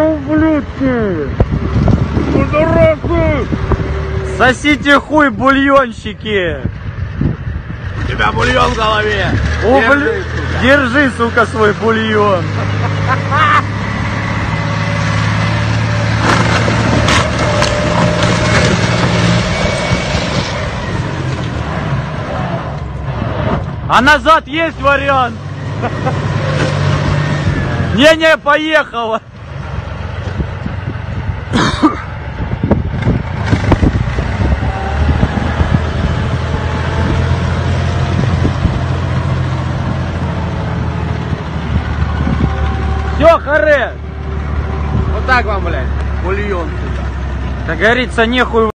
Слышите, ублюдки! Пидорасы! Сосите хуй, бульонщики! У тебя бульон в голове! Убли- Держи, сука, свой бульон. А назад есть вариант? Не-не, поехала. Все, харе. Вот так вам, блядь, бульон. Как говорится, нехуй